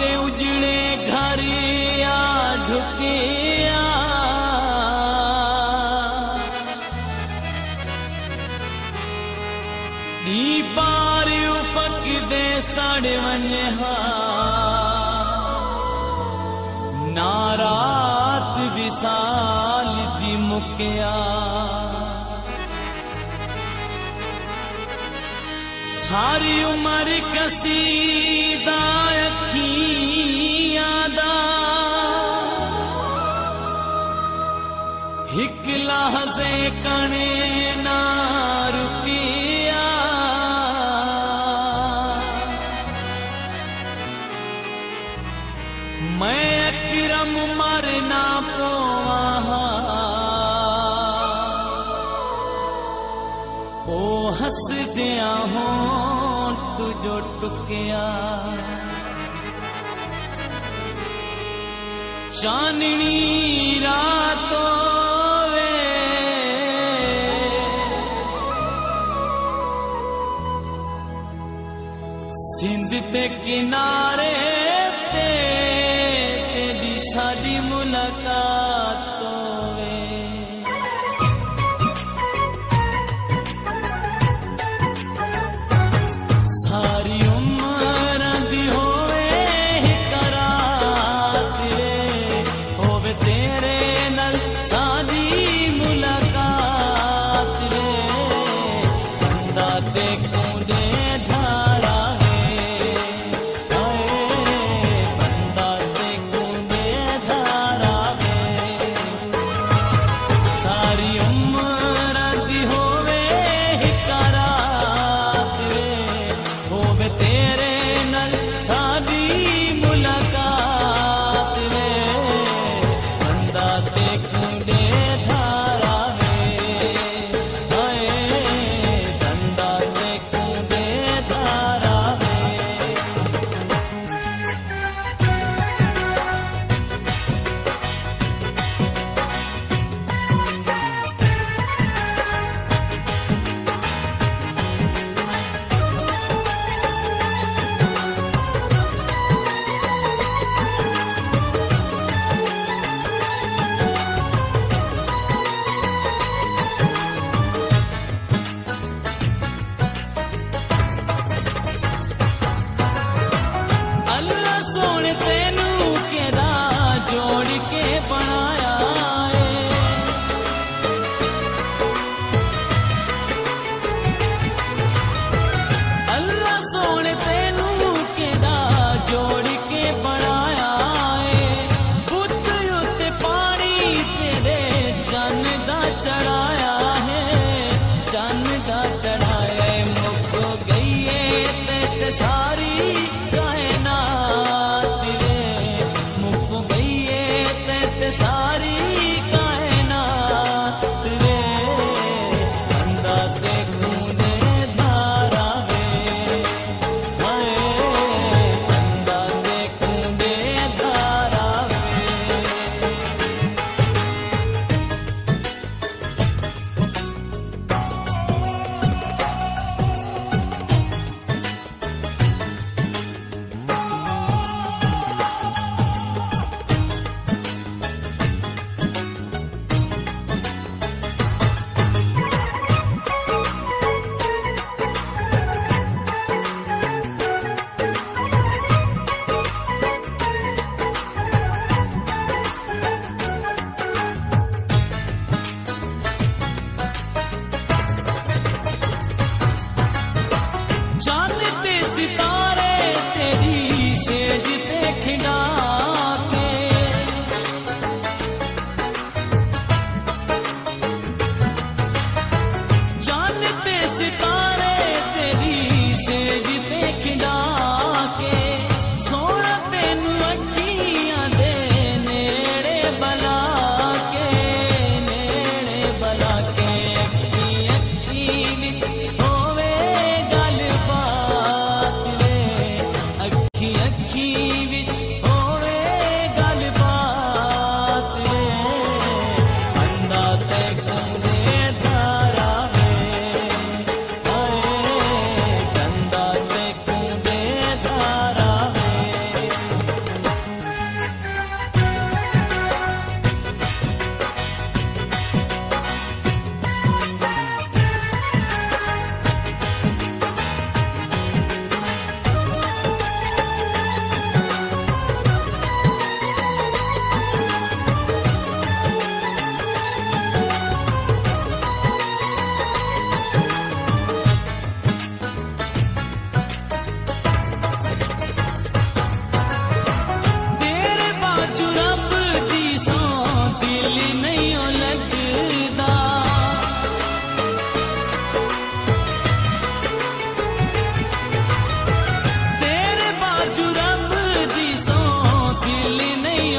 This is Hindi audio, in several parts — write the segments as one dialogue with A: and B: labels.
A: से उजड़े घर या ढुके पार उफक दे साढ़े वञे हा नारात विसाल दी मुकया। सारी उम्र कसीदा अखी ला लहज़े कणे न रुकिया किरम मरना पो तुझो टुकिया। चानी रातो सिंध के किनारे देखा ਤੈਨੂੰ ਕਿਹੜਾ ਜੋੜ ਕੇ ਬਣਾ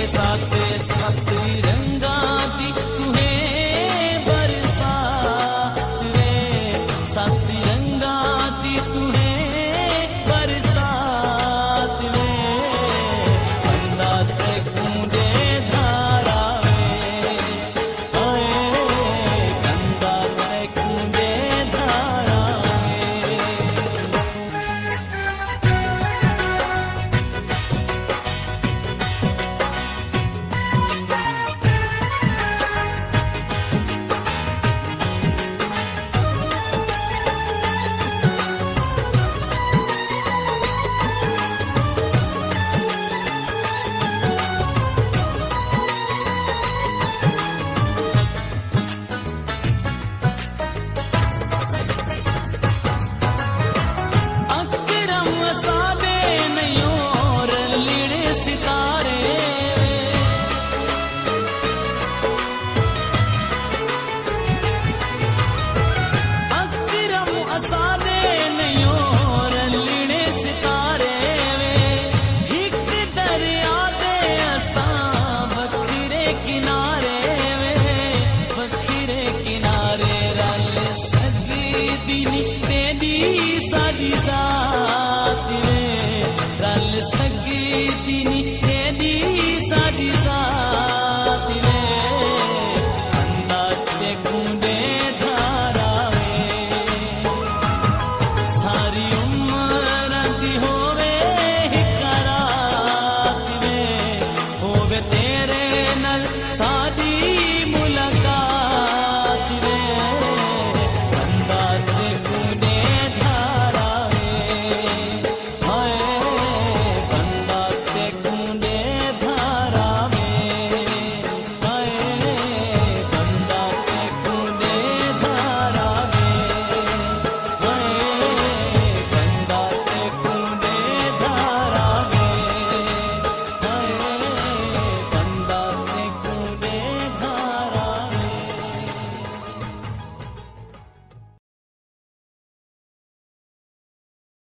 A: किनारे